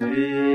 Hey.